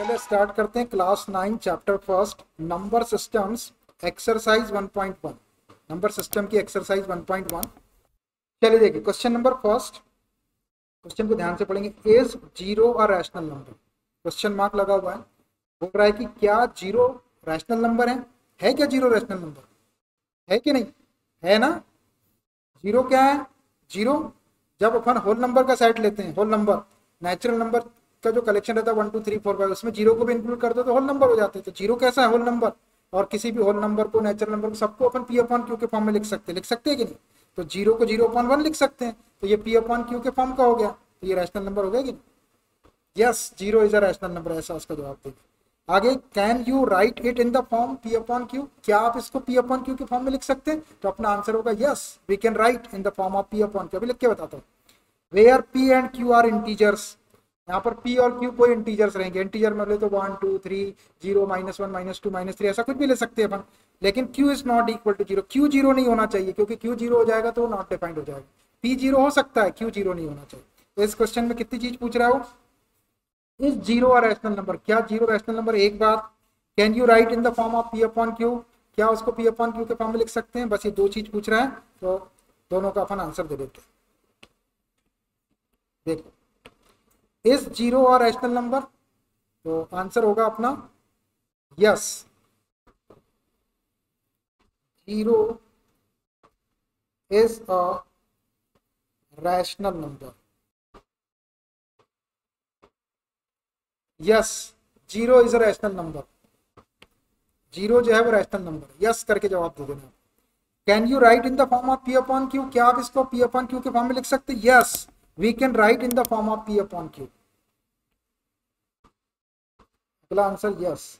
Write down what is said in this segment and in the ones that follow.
चलिए स्टार्ट करते हैं class nine chapter first number systems exercise 1.1 number system की एक्सरसाइज 1.1 चलिए देखिए क्वेश्चन नंबर फ़र्स्ट क्वेश्चन को ध्यान से पढ़ेंगे. इज़ ज़ीरो और रैशनल नंबर क्वेश्चन मार्क लगा हुआ है. बोल रहा है कि क्या ज़ीरो रैशनल नंबर है? है क्या ज़ीरो रैशनल नंबर है कि नहीं? है ना? ज़ीरो क्या है? ज़ीरो जब अपन होल नंबर का सेट लेते हैं होल नंबर नेचुरल नंबर का जो कलेक्शन रहता है one two three four five उसमें ज़ीरो को भी इंक्लूड कर दो तो होल नंबर हो जाते हैं तो ज़ीरो कैसा है होल नंबर और किसी भी होल नंबर को नेचुरल नंबर को सबको अपन पी अपॉन क्यू के फॉर्म में लिख सकते हैं। लिख सकते हैं कि नहीं? तो ज़ीरो को ज़ीरो अपॉन वन लिख सकते हैं। तो ये पी अपॉन क्यू के फॉर्म का हो गया। तो ये रैशनल नंबर हो गया कि yes zero is a rational number ऐसा उसका जवाब देखिए आगे can you write it in the form p upon q क्या आप इसको पी अपॉन क्यू के फॉर्म में लिख सकते हैं? तो अपना आंसर होगा yes we can write in the form of p upon q अभी लिख के बताता हूँ। Where p and q are integers यहाँ पर पी और क्यू कोई इंटीजर्स रहेंगे। इंटीजर में ले तो one two three zero minus one minus two minus three ऐसा कुछ भी ले सकते हैं अपन। लेकिन q is not equal to zero q zero नहीं होना चाहिए, क्योंकि q ज़ीरो हो जाएगा तो नॉट डिफाइंड हो जाएगा। P ज़ीरो हो सकता है क्यू ज़ीरो नहीं होना चाहिए। तो इस क्वेश्चन में कितनी चीज़ पूछ रहा है? इस ज़ीरो और रैशनल नंबर क्या ज़ीरो रैशनल नंबर एक बात? Can you write in the form of p upon q क्या उसको पी अपॉन क्यू के फॉर्म में लिख सकते हैं? बस ये दो चीज़ पूछ रहा है तो दोनों का अपन आंसर दे देते देखो। इस ज़ीरो और रैशनल नंबर तो आंसर होगा अपना yes zero is a rational number yes zero is a rational number zero जो है वो रैशनल नंबर यस करके जवाब दे देना। Can you write in the form of p upon q क्या आप इसको पी अपॉन क्यू के फॉर्म में लिख सकते? Yes we can write in the form of P upon Q. अगला answer yes.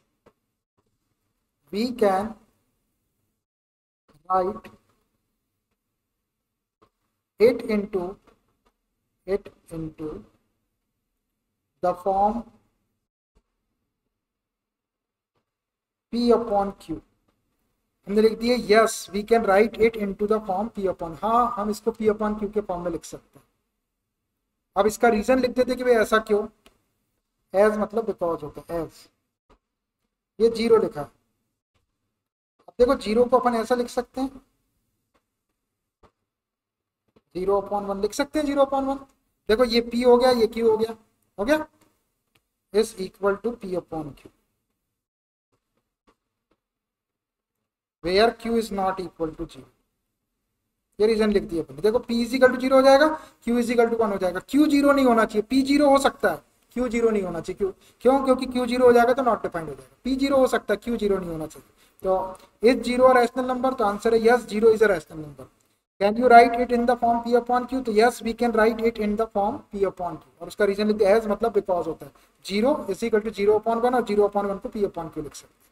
We can write it into it into the form P upon Q. हमने लिख दिए yes we can write it into the form p upon हाँ हम इसको p upon Q के form में लिख सकते हैं अब इसका रीजन लिख देते कि भाई ऐसा क्यों? एज मतलब बिकॉज़ होता है एज ये ज़ीरो लिखा। अब देखो ज़ीरो को अपन ऐसा लिख सकते हैं। ज़ीरो अपॉन वन लिख सकते हैं ज़ीरो अपॉन वन देखो, ये पी हो गया, ये क्यू हो गया। हो गया? Is equal to p upon q where q is not equal to zero ये रीजन लिख दिया अपने। देखो पी इजिकल टू ज़ीरो हो जाएगा क्यू इजिकल टू वन हो जाएगा। क्यू ज़ीरो नहीं होना चाहिए। पी ज़ीरो हो सकता है। क्यू ज़ीरो नहीं होना चाहिए। क्यों क्यों? क्योंकि क्यू ज़ीरो हो जाएगा तो नॉट डिफाइंड हो जाएगा। पी ज़ीरो हो सकता है क्यू ज़ीरो नहीं होना चाहिए। तो इज़ ज़ीरो रैशनल नंबर तो आंसर है yes zero is a rational number can you write it in the form p upon q तो yes we can write it in the form p upon q और उसका reason लिखते as मतलब because होता है। Zero is equal to zero upon one और zero upon one को p upon q लिख सकते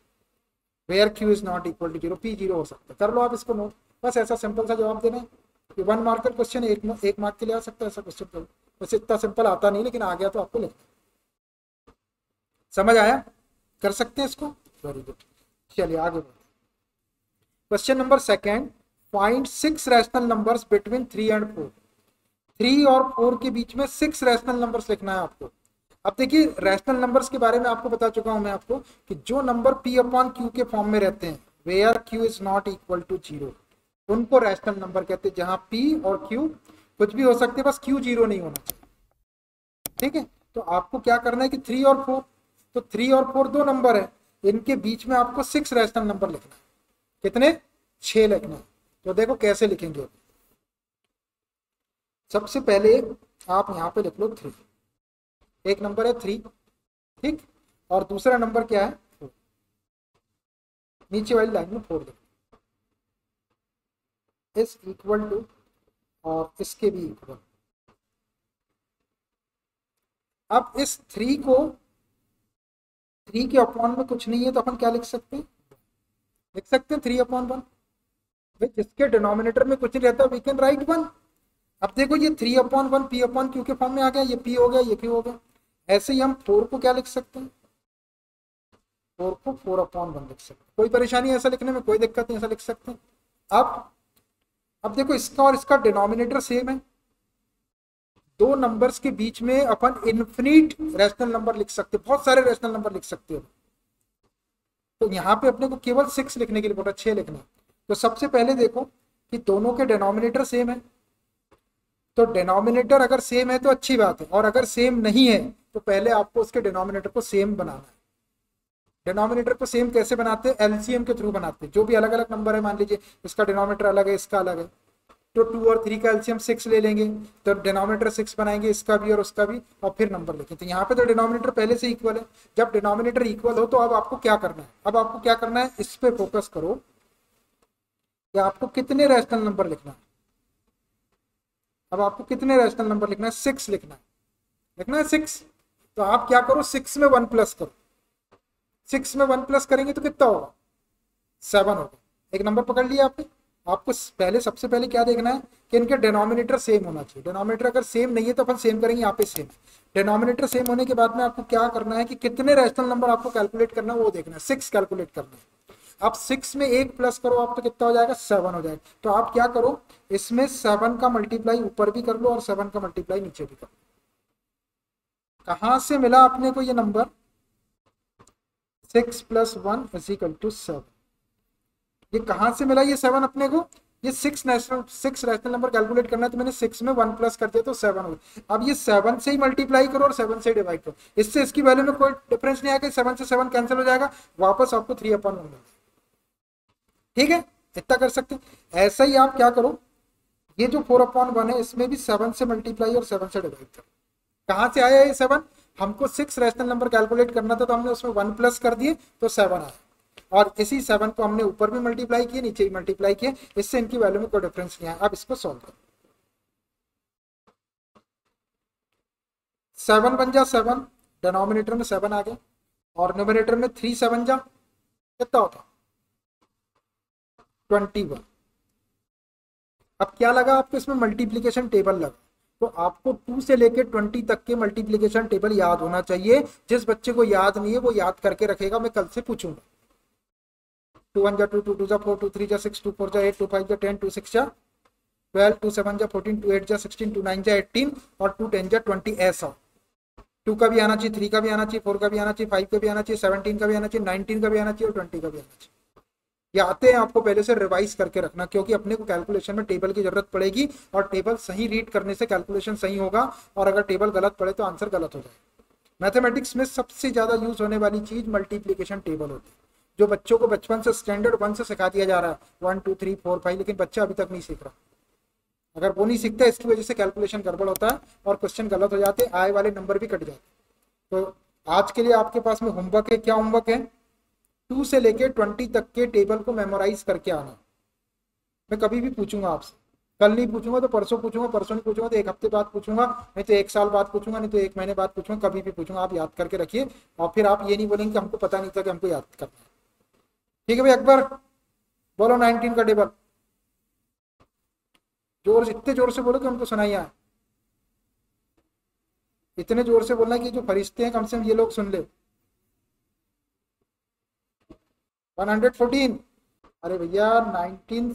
where q is not equal to zero p zero हो सकता है। कर लो आप इसको नोट बस ऐसा सिंपल सा जवाब देना कि वन मार्क का क्वेश्चन एक एक मार्क के लिए आ सकता है ऐसा क्वेश्चन तो। वैसे इतना सिंपल आता नहीं, लेकिन आ गया तो आपको लिखना समझ आया? कर सकते हैं इसको? वेरी गुड चलिए, आगे बढ़ते question number second find six rational numbers between three and four three और फोर के बीच में सिक्स रैशनल नंबर्स लिखना है आपको। अब देखिए रैशनल नंबर्स के बारे में आपको बता चुका हूँ मैं आपको कि जो नंबर पी अपॉन क्यू के फॉर्म में रहते हैं where q is not equal to zero उनको रैशनल नंबर कहते हैं, जहाँ पी और क्यू कुछ भी हो सकते बस क्यू ज़ीरो नहीं होना चाहिए। ठीक है? तो आपको क्या करना है कि थ्री और फोर तो थ्री और फोर दो नंबर है। इनके बीच में आपको सिक्स रैशनल नंबर लिखना है। कितने? छह लिखना तो देखो कैसे लिखेंगे। सबसे पहले आप यहाँ पे लिख लो थ्री एक नंबर है थ्री ठीक? और दूसरा नंबर क्या है? फोर नीचे वाली लाइन में फोर लिखो इज़ इक्वल टू और इसके भी इक्वल अब इस थ्री को थ्री के अपॉन में कुछ नहीं है तो अपन क्या लिख सकते हैं? लिख सकते हैं थ्री अपॉन वन जिसके डिनोमिनेटर में कुछ नहीं रहता वी कैन राइट वन अब देखो ये three upon one p upon q के फॉर्म में आ गया, ये पी हो गया, ये क्यू हो गया. ऐसे ही हम फोर को क्या लिख सकते हैं? फोर को फोर अपॉन वन लिख सकते हैं. कोई परेशानी ऐसा लिखने में? कोई दिक्कत नहीं, ऐसा लिख सकते हैं. अब अब देखो इसका और इसका डिनोमिनेटर सेम है। दो नंबर्स के बीच में अपन इन्फिनिट रैशनल नंबर लिख सकते बहुत सारे रैशनल नंबर लिख सकते हो। तो यहाँ पे अपने को केवल सिक्स लिखने के लिए बोला, छह लिखना। तो सबसे पहले देखो कि दोनों के डिनोमिनेटर सेम है। तो डिनोमिनेटर अगर सेम है तो अच्छी बात है, और अगर सेम नहीं है तो पहले आपको उसके डिनोमिनेटर को सेम बनाना है। डिनोमिनेटर को सेम कैसे बनाते हैं? एलसीएम के थ्रू बनाते हैं। जो भी अलग अलग नंबर है, मान लीजिए, इसका डिनोमिनेटर अलग है, इसका अलग है। तो टू और थ्री का एलसीएम सिक्स ले लेंगे। तो डिनोमिनेटर सिक्स बनाएँगे, इसका भी और उसका भी, और फिर नंबर लिखें। तो यहाँ पे तो डिनोमिनेटर पहले से इक्वल है। जब डिनोमिनेटर इक्वल हो तो अब आपको क्या करना है? अब आपको क्या करना है? इस पर फोकस करो। कि आपको कितने रैशनल नंबर लिखना है? अब आपको कितने रैशनल नंबर लिखना है? सिक्स लिखना है। लिखना है सिक्स तो आप क्या करो? सिक्स में वन प्लस करो। सिक्स में वन प्लस करेंगे तो कितना होगा? सेवन होगा। एक नंबर पकड़ लिया आपने। आपको पहले, सबसे पहले क्या देखना है कि इनके डिनोमिनेटर सेम होना चाहिए। डिनोमिनेटर अगर सेम नहीं है तो अपन सेम करेंगे, यहाँ पे सेम डिनोमिनेटर सेम होने के बाद में आपको क्या करना है कि कितने रैशनल नंबर आपको कैलकुलेट करना है, वो देखना है। सिक्स कैलकुलेट करना है। आप सिक्स में एक प्लस करो, आप तो कितना हो जाएगा? सेवन हो जाएगा। तो आप क्या करो, इसमें सेवन का मल्टीप्लाई ऊपर भी कर लो और सेवन का मल्टीप्लाई नीचे भी कर लो। कहाँ से मिला आपने को ये number six plus one is to seven. ये कहाँ से मिला ये सेवन अपने को? ये six national six rational number calculate करना है तो मैंने सिक्स में वन प्लस कर दिया तो सेवन हो गया। अब ये सेवन से ही मल्टीप्लाई करो और सेवन से डिवाइड करो। इससे इसकी वैल्यू में कोई डिफरेंस नहीं आएगा, सेवन से सेवन कैंसिल हो जाएगा, वापस आपको थ्री अपन वन मिल ठीक है? इतना कर सकते ऐसा ही आप क्या करो? ये जो फोर अपॉन वन है, इसमें भी सेवन से मल्टीप्लाई और सेवन से डिवाइड करो। कहाँ से आया ये सेवन हमको सिक्स रैशनल नंबर कैलकुलेट करना था तो हमने उसमें वन प्लस कर दिए तो सेवन आया। और इसी सेवन को हमने ऊपर भी मल्टीप्लाई किए, नीचे भी मल्टीप्लाई किए, इससे इनकी वैल्यू में कोई डिफरेंस नहीं आया। अब इसको सॉल्व करो। सेवन बन जा सेवन डिनोमिनेटर में सेवन आ गया। और नोमिनेटर में थ्री सेवन जा, कितना होता? ट्वेंटी वन अब क्या लगा आपको इसमें? मल्टीप्लीकेशन टेबल लगा। तो आपको टू से लेकर ट्वेंटी तक के मल्टीप्लीकेशन टेबल याद होना चाहिए। जिस बच्चे को याद नहीं है, वो याद करके रखेगा, मैं कल से पूछूँगा। टू वन जा टू टू टू जा फोर टू थ्री जा सिक्स टू फोर जा एट टू फाइव जा टेन टू सिक्स जा ट्वेल्व टू सेवन जा फोर्टीन टू एट जा सिक्सटीन टू नाइन जा एटीन और टू टेन जा ट्वेंटी ऐसा। टू का भी आना चाहिए थ्री का भी आना चाहिए फोर का भी आना चाहिए फाइव का भी आना चाहिए सेवनटीन का भी आना चाहिए नाइनटीन का भी आना चाहिए और ट्वेंटी का भी आना चाहिए। ये आते हैं आपको पहले से रिवाइज करके रखना, क्योंकि अपने को कैलकुलेशन में टेबल की ज़रूरत पड़ेगी और टेबल सही रीड करने से कैलकुलेशन सही होगा और अगर टेबल गलत पड़े तो आंसर गलत हो जाए मैथमेटिक्स में सबसे ज़्यादा यूज़ होने वाली चीज़ मल्टीप्लीकेशन टेबल होती है, जो बच्चों को बचपन से स्टैंडर्ड वन से सिखा दिया जा रहा है। One two three four five लेकिन बच्चा अभी तक नहीं सीख रहा। अगर वो नहीं सीखता, इसकी वजह से कैलकुलेशन गड़बड़ होता है और क्वेश्चन गलत हो जाते आए वाले नंबर भी कट जाते तो आज के लिए आपके पास में होमवर्क है, क्या होमवर्क है? टू से लेके ट्वेंटी तक के टेबल को मेमोराइज करके आना। मैं कभी भी पूछूँगा आपसे। कल नहीं पूछूँगा तो परसों पूछूँगा, परसों नहीं पूछूँगा तो एक हफ़्ते बाद पूछूँगा, नहीं तो एक साल बाद पूछूँगा, नहीं तो एक महीने बाद पूछूँगा, कभी भी पूछूँगा, आप याद करके रखिए। और फिर आप ये नहीं बोलेंगे हमको पता नहीं था कि हमको याद करना है। ठीक है भाई, अकबर, बोलो नाइनटीन का टेबल। ज़ोर इतने ज़ोर से बोलो कि हमको सुनाई इतने ज़ोर से बोलना कि जो फरिश्ते हैं, कम से कम ये लोग सुन ले। 114 अरे भैया 19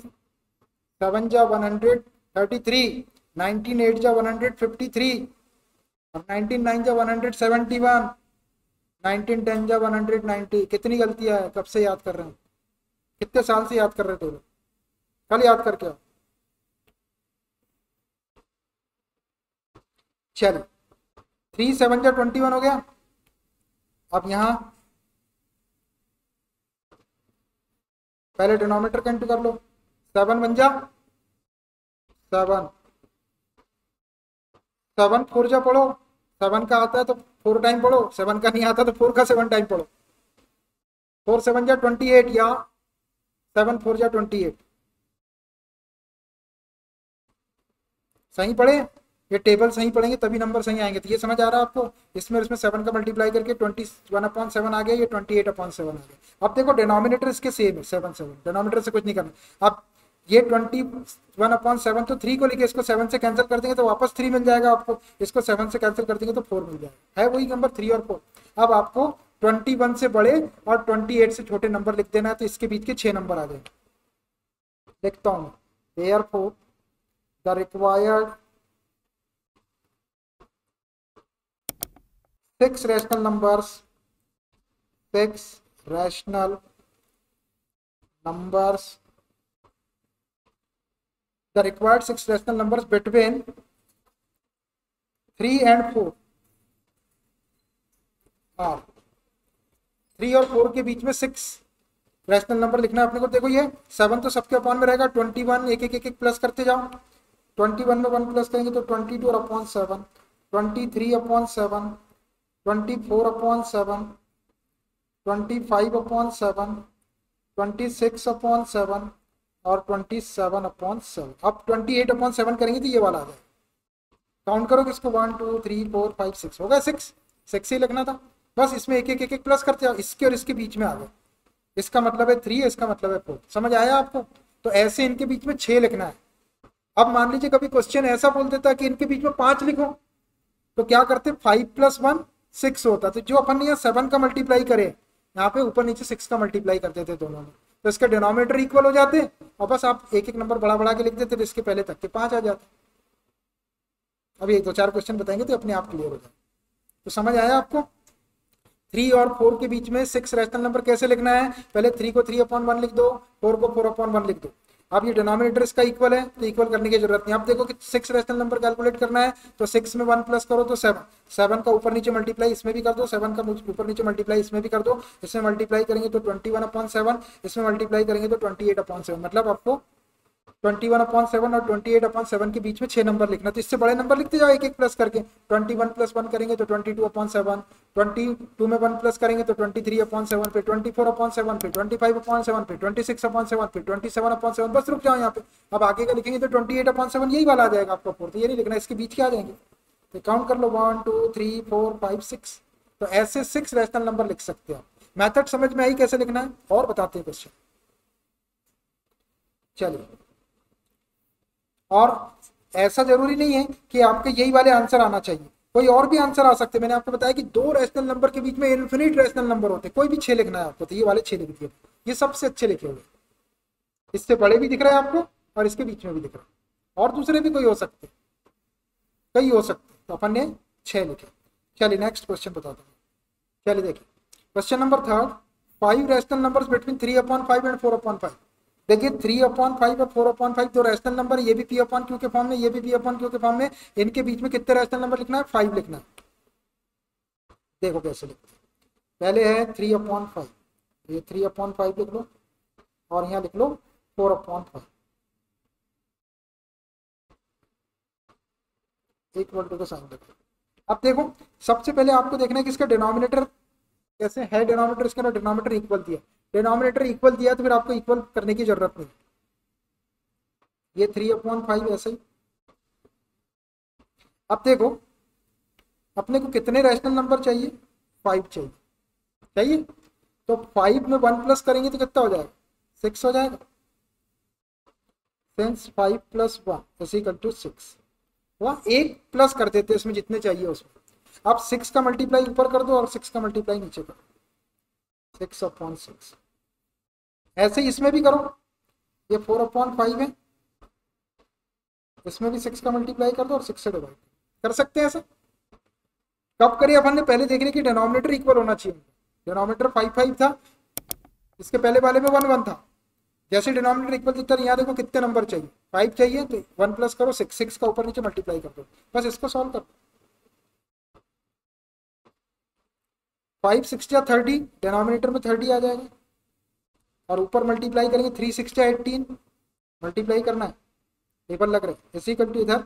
सेवन जा 133 19 एट जा 153 और 19 नाइन जा 171 19 टेन जा 190 कितनी गलतियाँ है? कब से याद कर रहे हैं? कितने साल से याद कर रहे थे कल याद करके आओ चलिए थ्री सेवन जा ट्वेंटी वन हो गया। अब यहाँ पहले डिनोमीटर कंटू कर लो। सेवन बन जा। सेवन सेवन फोर जा पढ़ो। सेवन का आता है तो फोर टाइम पढ़ो। सेवन का नहीं आता तो फोर का सेवन टाइम पढ़ो। फोर सेवन जा ट्वेंटी एट या सेवन फोर जा ट्वेंटी एट सही पढ़े? ये टेबल सही पढ़ेंगे, तभी नंबर सही आएँगे। तो ये समझ आ रहा है आपको? इसमें इसमें सेवन का मल्टीप्लाई करके ट्वेंटी वन अपॉन सेवन आ गया, ये ट्वेंटी एट अपॉन सेवन आ गया। अब देखो डिनोमिनेटर इसके सेम है सेवन सेवन डिनोमिनेटर से कुछ नहीं करना। अब ये ट्वेंटी वन अपॉन सेवन तो थ्री को लेके इसको सेवन से कैंसिल कर देंगे तो वापस थ्री मिल जाएगा आपको। इसको सेवन से कैंसिल कर देंगे तो फोर मिल जाएगा। है वही नंबर थ्री और फोर अब आपको ट्वेंटी वन से बड़े और ट्वेंटी एट से छोटे नंबर लिख देना है तो इसके बीच के छह नंबर आ जाएँगे। लिखता हूँ। Here the required six rational numbers six rational numbers the required six rational numbers between 3 and 4 are 3 और 4 के बीच में 6 रैशनल नंबर लिखना है अपने को देखो ये 7 तो सबके अपॉन में रहेगा 21 एक एक एक एक प्लस करते जाओ 21 में 1 प्लस करेंगे तो 22 और upon 7 23 upon 7 24 upon 7 25 upon 7 26 upon 7 और 27 अपॉन 7 अब 28 अपॉन 7 करेंगे तो ये वाला आ जाएगा काउंट करो किसको one two three four five six होगा सिक्स सिक्स ही लिखना था। बस इसमें एक एक एक एक प्लस करते जाओ इसके और इसके बीच में आ गए। इसका मतलब है थ्री इसका मतलब है फोर समझ आया आपको? तो ऐसे इनके बीच में छह लिखना है। अब मान लीजिए कभी क्वेश्चन ऐसा बोल देता कि इनके बीच में पाँच लिखो। तो क्या करते फाइव प्लस वन सिक्स होता तो जो अपन यहाँ सेवन का मल्टीप्लाई करे, यहाँ पे ऊपर नीचे सिक्स का मल्टीप्लाई करते थे दोनों में तो इसके डिनोमिनेटर इक्वल हो जाते और बस आप एक एक नंबर बढ़ा बढ़ा के लिख देते तो इसके पहले तक के पाँच आ जाते। अभी एक दो चार क्वेश्चन बताएँगे तो अपने आप क्लियर हो जाए तो समझ आया आपको? थ्री और फोर के बीच में सिक्स रैशनल नंबर कैसे लिखना है? पहले थ्री को थ्री अपॉन वन लिख दो फोर को फोर अपॉन वन लिख दो। अब ये डिनोमिनेटर इसका इक्वल है तो इक्वल करने की ज़रूरत नहीं। आप देखो कि सिक्स रेशनल नंबर कैलकुलेट करना है तो सिक्स में वन प्लस करो तो सेवन सेवन का ऊपर नीचे मल्टीप्लाई इसमें भी कर दो। सेवन का ऊपर नीचे मल्टीप्लाई इसमें भी कर दो। इसमें मल्टीप्लाई करेंगे तो ट्वेंटी वन अपॉन सेवन इसमें मल्टीप्लाई करेंगे तो ट्वेंटी एट अपॉन सेवन मतलब आपको ट्वेंटी वन अपॉन सेवन और ट्वेंटी एट अपॉन सेवन के बीच में छह नंबर लिखना। तो इससे बड़े नंबर लिखते जाओ, एक एक प्लस करके। ट्वेंटी वन प्लस वन करेंगे तो twenty two upon seven twenty two में वन प्लस करेंगे तो ट्वेंटी थ्री अपॉन सेवन फिर ट्वेंटी फोर अपॉन सेवन फिर ट्वेंटी फाइव अपॉन सेवन फिर ट्वेंटी सिक्स अपॉन सेवन फिर ट्वेंटी सेवन अपॉन सेवन बस रुक जाओ यहाँ पे। अब आगे का लिखेंगे तो ट्वेंटी एट अपॉन सेवन यही वाला आ जाएगा आपका फोर तो ये नहीं लिखना, इसके बीच क्या जाएँगे। तो काउंट कर लो one two three four five six तो ऐसे सिक्स रैशनल नंबर लिख सकते हो मैथड समझ में आई कैसे लिखना है? और बताते हैं क्वेश्चन चलिए। और ऐसा ज़रूरी नहीं है कि आपके यही वाले आंसर आना चाहिए। कोई और भी आंसर आ सकते हैं। मैंने आपको बताया कि दो रैशनल नंबर के बीच में इन्फिनिट रैशनल नंबर होते हैं। कोई भी छह लिखना है आपको तो ये वाले छह लिख दिए। ये सबसे अच्छे लिखे हुए। इससे बड़े भी दिख रहे हैं आपको और इसके बीच में भी दिख रहा है। और दूसरे भी कोई हो सकते कई हो सकते तो अपन ने छह लिखे। चलिए नेक्स्ट क्वेश्चन बताता हूँ। चलिए देखिए। Question number third five rational number between three upon five and four upon five देखिए थ्री अपॉन फाइव और फोर अपॉन फाइव दो रैशनल नंबर ये भी पी अपॉन क्यू के फॉर्म में, ये भी पी अपॉन क्यू के फॉर्म में, इनके बीच में कितने रैशनल नंबर लिखना है? फाइव लिखना है। देखो कैसे लिखते पहले है थ्री अपॉन फाइव ये थ्री अपॉन फाइव लिख लो और यहाँ लिख लो four upon five equal to का साइन रखो अब देखो, सबसे पहले आपको देखना है कि इसका डिनोमिनेटर कैसे है। डिनोमिनेटर इसका डिनोमिनेटर इक्वल दिया। डिनोमिनेटर इक्वल दिया तो फिर आपको इक्वल करने की ज़रूरत नहीं। ये थ्री अपॉन फाइव ऐसे ही। अब देखो, अपने को कितने रैशनल नंबर चाहिए? फाइव चाहिए। चाहिए? तो फाइव में वन प्लस करेंगे तो कितना हो जाएगा? सिक्स हो जाएगा। Since five plus one is equal to six वह एक प्लस कर देते इसमें जितने चाहिए उसमें। आप सिक्स का मल्टीप्लाई ऊपर कर दो और सिक्स का मल्टीप्लाई नीचे कर दो। सिक्स अपॉन सिक्स ऐसे इसमें भी करो। ये फोर अपॉन फाइव है। इसमें भी सिक्स का मल्टीप्लाई कर दो और सिक्स से डिवाइड कर। सकते हैं ऐसा? कब करिए अपन ने? पहले देखने की डिनोमिनेटर इक्वल होना चाहिए। डिनोमिनेटर फाइव फाइव था। इसके पहले वाले में वन वन था। जैसे डिनोमिनेटर इक्वल दिखता है यहाँ देखो कितने नंबर चाहिए। फाइव चाहिए तो वन प्लस करो सिक्स सिक्स का ऊपर नीचे मल्टीप्लाई कर दो। बस इसको सॉल्व कर फाइव सिक्स या थर्टी डिनोमिनेटर में थर्टी आ जाएगा। और ऊपर मल्टीप्लाई करेंगे थ्री सिक्सटी एटीन मल्टीप्लाई करना है। टेबल लग रहे इसी कल इधर।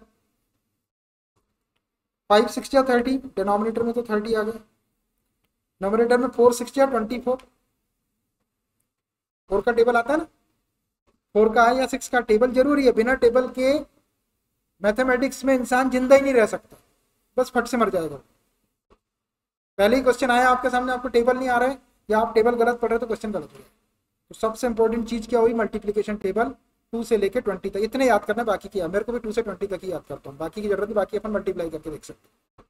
फाइव सिक्सटी थर्टी डिनोमिनेटर में तो थर्टी आ गया। नोमिनेटर में four sixty twenty four four का टेबल आता है ना? फोर का है या सिक्स का टेबल ज़रूरी है। बिना टेबल के मैथमेटिक्स में इंसान ज़िंदा ही नहीं रह सकता। बस फट से मर जाएगा। पहले ही क्वेश्चन आया आपके सामने, आपको टेबल नहीं आ रहा है। या आप टेबल गलत पढ़ रहे हो तो क्वेश्चन गलत हो जाएगा। तो सबसे इंपॉर्टेंट चीज़ क्या हुई? मल्टीप्लीकेशन टेबल टू से लेके ट्वेंटी तक। इतने याद करना बाकी किया मेरे को भी टू से ट्वेंटी तक ही याद करता हूँ। बाकी की ज़रूरत बाकी अपन मल्टीप्लाई करके देख सकते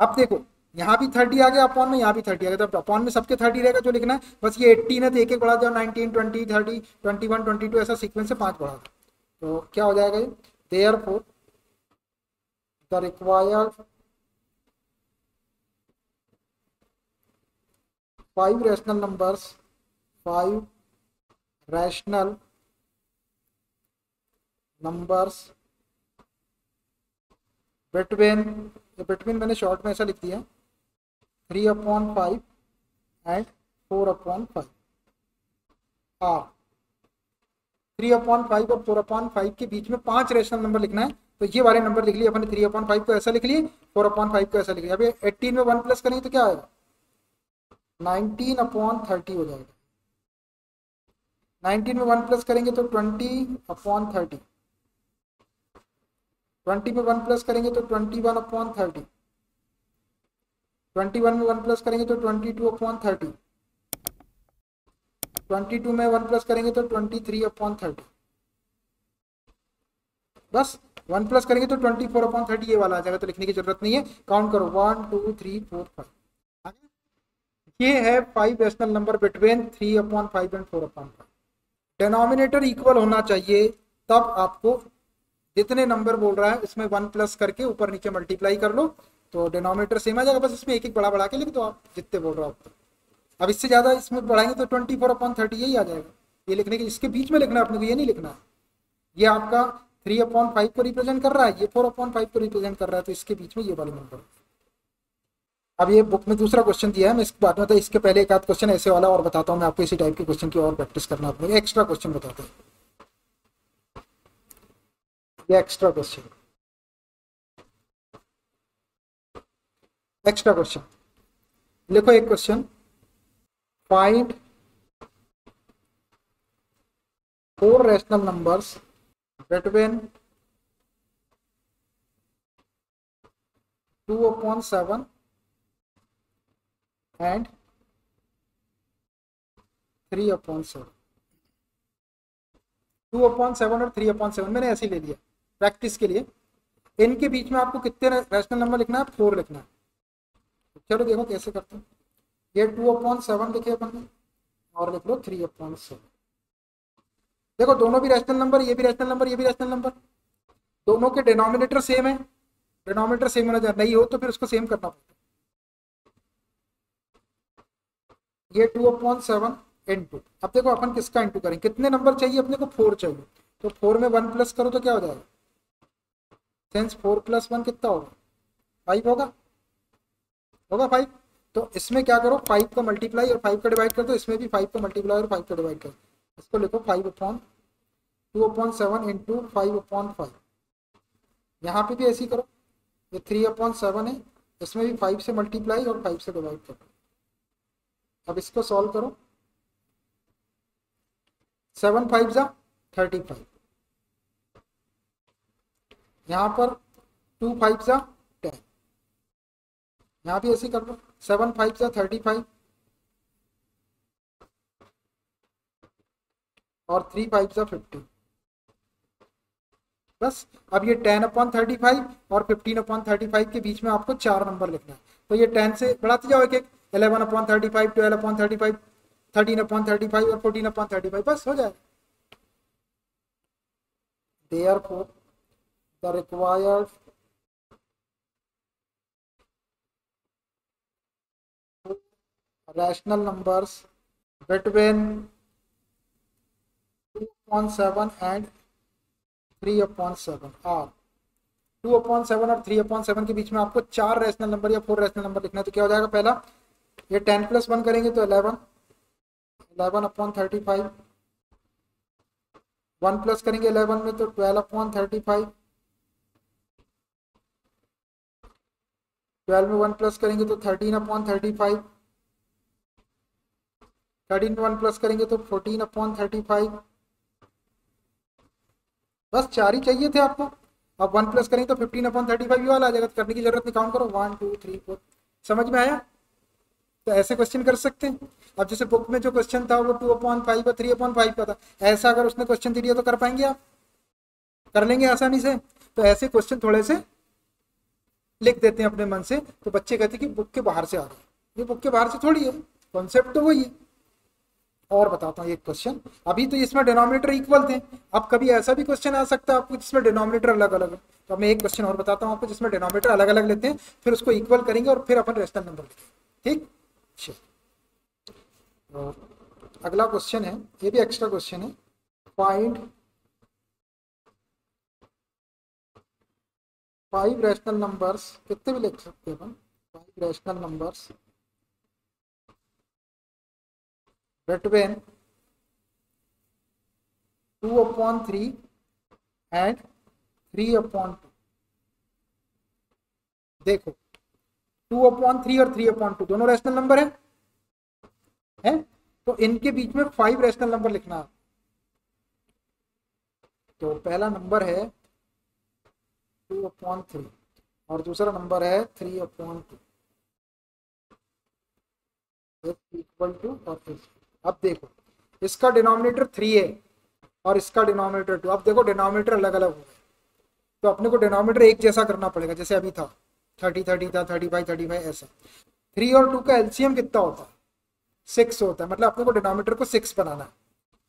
अब देखो, यहाँ भी थर्टी आ गया अपॉन में यहाँ भी थर्टी आ गया। तो अपॉन में सबके थर्टी रहेगा, जो लिखना है। बस ये एट्टीन है तो एक एक बढ़ा जाओ nineteen twenty thirty twenty one twenty two ऐसा सीक्वेंस से पाँच बढ़ा दो तो क्या हो जाएगा ये? Therefore the required five rational numbers five rational numbers between between मैंने शॉर्ट में ऐसा लिख दिया three upon five and four upon five are three upon five और फोर अपॉन फाइव के बीच में पाँच रेशनल नंबर लिखना है तो ये वाले नंबर लिख लिए, अपने थ्री अपॉन फाइव को ऐसा लिख लिए फोर अपॉन फाइव को ऐसा लिख लिया अभी एट्टीन में वन प्लस करेंगे तो क्या आएगा? नाइनटीन अपॉन थर्टी हो जाएगा। नाइनटीन में वन प्लस करेंगे तो ट्वेंटी अपॉन थर्टी। ट्वेंटी में वन प्लस करेंगे तो twenty one upon thirty. Twenty one में वन प्लस करेंगे तो twenty two upon thirty. Twenty two में वन प्लस करेंगे तो ट्वेंटी थ्री अपॉन थर्टी। बस, वन प्लस करेंगे तो ट्वेंटी फोर अपॉन थर्टी, ये वाला आ जाएगा तो लिखने की ज़रूरत नहीं है। काउंट करो, one, two, three, four, five. ये है five rational number between three upon five and four upon five denominator equal होना चाहिए, तब आपको जितने नंबर बोल रहा है इसमें वन प्लस करके ऊपर नीचे मल्टीप्लाई कर लो। तो डेनोमिनेटर सेम आ जाएगा, बस इसमें एक एक बड़ा बढ़ा के लिख दो आप जितने बोल रहे हो अब इससे ज़्यादा इसमें बढ़ाएँगे तो ट्वेंटी फोर अपॉन थर्टी यही आ जाएगा। ये लिखने के, इसके बीच में लिखना है, अपने को ये नहीं लिखना ये आपका थ्री अपॉन फाइव को रिप्रेजेंट कर रहा है, ये फोर अपॉन फाइव को रिप्रेजेंट कर रहा है तो इसके बीच में ये वाले नंबर अब ये बुक में दूसरा क्वेश्चन दिया है, मैं इसके बाद में तो इसके पहले एक आध क्वेश्चन ऐसे वाला और बताता हूँ, मैं आपको इसी टाइप के क्वेश्चन की और प्रैक्टिस करना आप एक्स्ट्रा क्वेश्चन बताते हूँ। ये एक्स्ट्रा क्वेश्चन एक्स्ट्रा क्वेश्चन लिखो एक question find four rational numbers between two upon seven and 3 upon seven two upon seven और थ्री अपॉन सेवन मैंने ऐसे ले लिया। प्रैक्टिस के लिए। इन के बीच में आपको कितने रैशनल नंबर लिखना है? फोर लिखना है। चलो देखो कैसे करते हैं। ये टू अपॉन सेवन लिखे अपन ने। और लिख लो थ्री अपॉन सेवन देखो दोनों भी रैशनल नंबर ये भी रैशनल नंबर ये भी रैशनल नंबर दोनों के डिनोमिनेटर सेम है। डिनोमिनेटर सेम होना नहीं हो तो फिर उसको सेम करना पड़ता है। ये टू अपॉन सेवन इंटू अब देखो अपन किसका इंटू करें कितने नंबर चाहिए अपने को? फोर चाहिए। तो फोर में वन प्लस करो तो क्या हो जाएगा? सेंस फोर प्लस वन कितना होगा? फाइव होगा। होगा फाइव तो इसमें क्या करो? फाइव का मल्टीप्लाई और फाइव का डिवाइड कर दो। इसमें भी फाइव का मल्टीप्लाई और फाइव का डिवाइड कर इसको लिखो five upon two upon seven into five upon five यहाँ पे भी ऐसे ही करो। ये थ्री अपॉन सेवन है। इसमें भी फाइव से मल्टीप्लाई और फाइव से डिवाइड करो अब इसको सॉल्व करो। सेवन फाइव जा थर्टी फाइव यहाँ पर टू फाइव जा टेन यहाँ भी ऐसे कर लो। सेवन फाइव जा थर्टी फाइव और थ्री फाइव जा फिफ्टी बस, अब ये टेन अपॉन थर्टी फाइव और फिफ्टीन अपॉन थर्टी फाइव के बीच में आपको चार नंबर लिखना है। तो ये टेन से बढ़ाते जाओ एक एक eleven upon thirty five twelve upon thirty five thirteen upon thirty five और फोर्टीन अपॉन थर्टी फाइव बस हो जाए। Therefore the required rational numbers between 2 upon 7 and 3 upon 7 are 2 upon 7 और 3 upon 7 के बीच में आपको चार रैशनल नंबर या फोर रैशनल नंबर लिखना है तो क्या हो जाएगा पहला? ये 10 प्लस वन करेंगे तो 11 11 अपॉन 35 वन प्लस करेंगे 11 में तो 12 अपॉन 35 12 में वन प्लस करेंगे तो 13 अपॉन 35 थर्टीन वन प्लस करेंगे तो फोर्टीन अपॉन थर्टी फाइव। बस चार ही चाहिए थे आपको। अब वन प्लस करेंगे तो फिफ्टीन अपॉन थर्टी फाइव वाला आ जाएगा। तो करने की ज़रूरत नहीं काउंट करो। वन टू थ्री फोर समझ में आया? तो ऐसे क्वेश्चन कर सकते हैं। अब जैसे बुक में जो क्वेश्चन था, वो टू अपॉन फाइव और थ्री अपॉन फाइव का था। ऐसा अगर उसने क्वेश्चन दे दिया तो कर पाएँगे आप? कर लेंगे आसानी से। तो ऐसे क्वेश्चन थोड़े से लिख देते हैं अपने मन से। तो बच्चे कहते हैं कि बुक के बाहर से आ गए ये बुक के बाहर से थोड़ी है। कॉन्सेप्ट तो वही है। और बताता हूँ एक क्वेश्चन अभी तो इसमें डिनोमिनेटर इक्वल थे। अब कभी ऐसा भी क्वेश्चन आ सकता है आपको जिसमें डिनोमिनेटर अलग अलग है। तो मैं एक क्वेश्चन और बताता हूँ आपको जिसमें डिनोमिनेटर अलग अलग लेते हैं। फिर उसको इक्वल करेंगे और फिर अपन रेशनल नंबर लिखेंगे। ठीक? और अगला क्वेश्चन है, ये भी एक्स्ट्रा क्वेश्चन है. फाइंड फाइव रैशनल नंबर्स कितने भी लिख सकते हैं अपन? Five rational numbers between two upon three and three upon two देखो टू अपॉन थ्री और थ्री अपॉन टू दोनों रैशनल नंबर है? है? तो इनके बीच में फाइव रैशनल नंबर लिखना। तो पहला नंबर है टू अपॉन थ्री और दूसरा नंबर है three upon two equal to और अब देखो, इसका डिनोमिनेटर थ्री है और इसका डिनोमिनेटर टू अब देखो डिनोमिनेटर अलग अलग हो तो अपने को डिनोमिनेटर एक जैसा करना पड़ेगा, जैसे अभी था। थर्टी थर्टी था थर्टी फाइव थर्टी फाइव, ऐसा। थ्री और टू का एलसीएम कितना होता है? सिक्स होता है। मतलब अपने को डिनोमीटर को सिक्स बनाना है।